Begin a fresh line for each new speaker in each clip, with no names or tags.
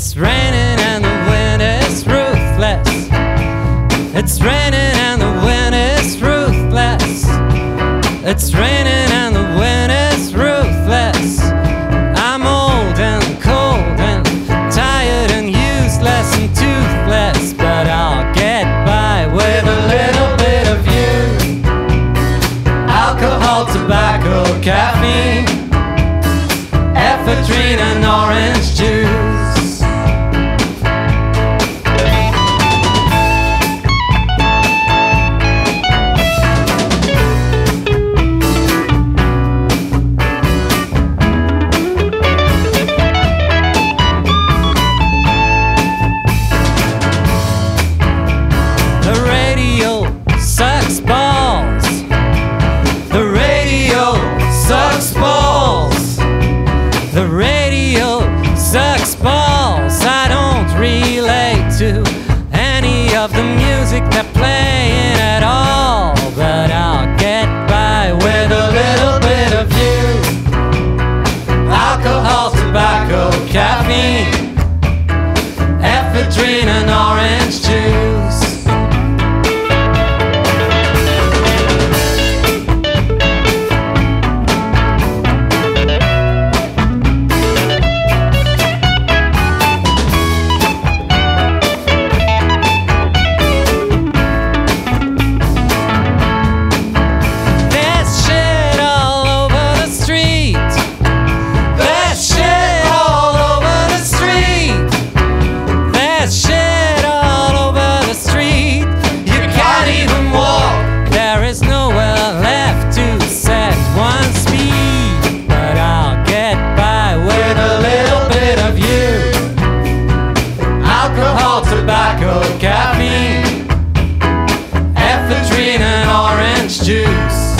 It's raining and the wind is ruthless. It's raining and the wind is ruthless. It's raining and the wind is ruthless. I'm old and cold and tired and useless and toothless, but I'll get by with a little bit of you. Alcohol, tobacco, caffeine, ephedrine, and orange juice. The radio sucks balls. I don't relate to any of the music they're playing at all. But I'll get by with a little bit of you. Alcohol, tobacco, caffeine, ephedrine, and orange ephedrine, and orange juice.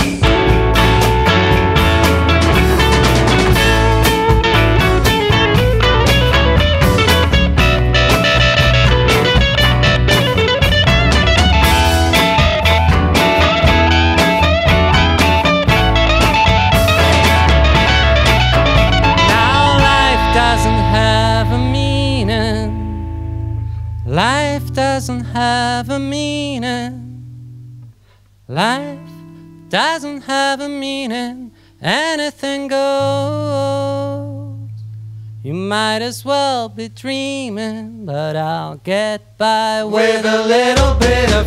Now life doesn't have a meaning. life doesn't have a meaning. Life doesn't have a meaning. Anything goes. You might as well be dreaming, but I'll get by with a little bit of